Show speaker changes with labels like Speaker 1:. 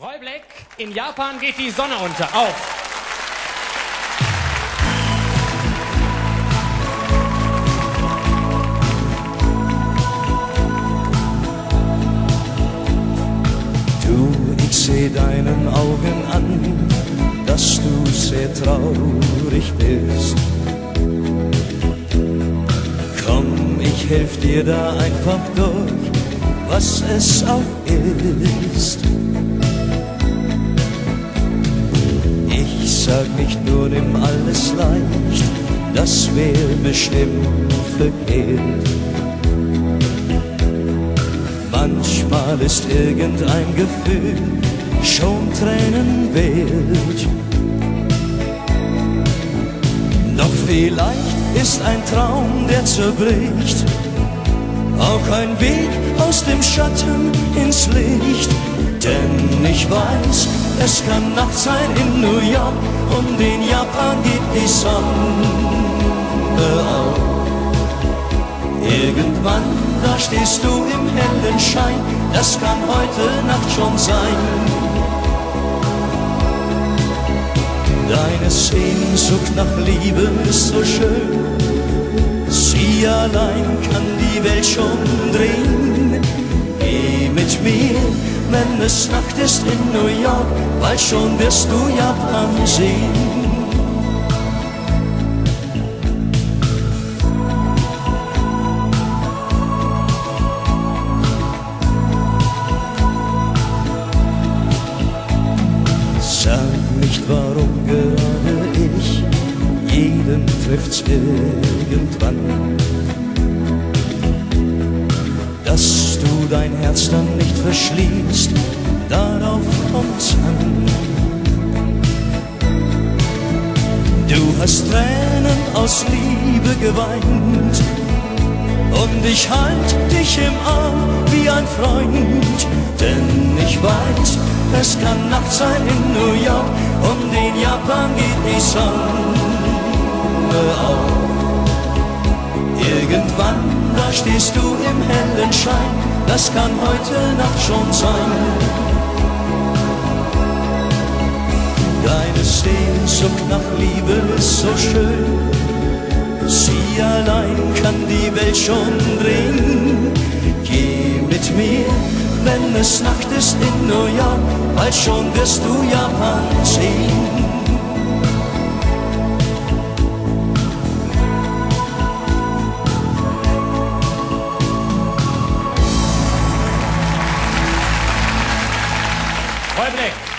Speaker 1: Roy Black, in Japan geht die Sonne unter. Auf!
Speaker 2: Du, ich seh deinen Augen an, dass du sehr traurig bist. Komm, ich helf dir da einfach durch, was es auch ist. Nur, nimm alles leicht, das wär bestimmt verkehrt. Manchmal ist irgendein Gefühl schon Tränen wert. Doch vielleicht ist ein Traum, der zerbricht, auch ein Weg aus dem Schatten ins Licht. Denn ich weiß, es kann Nacht sein in New York und in Japan geht die Sonne auf. Irgendwann, da stehst du im hellen Schein, das kann heute Nacht schon sein. Deine Sehnsucht nach Liebe ist so schön, sie allein kann die Welt schon drehen. Geh mit mir, wenn es Nacht ist in New York, bald schon wirst du Japan sehen. Trifft's irgendwann. Dass du dein Herz dann nicht verschließt, darauf kommt's an. Du hast Tränen aus Liebe geweint und ich halt dich im Arm wie ein Freund, denn ich weiß, es kann Nacht sein in New York und in Japan geht die Sonne auf. Irgendwann, da stehst du im hellen Schein, das kann heute Nacht schon sein. Deine Sehnsucht nach Liebe ist so schön, sie allein kann die Welt schon drehen. Geh mit mir, wenn es Nacht ist in New York, bald schon wirst du Japan sehen.
Speaker 1: Roy Black.